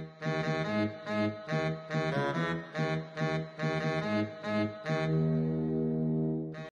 Thank you.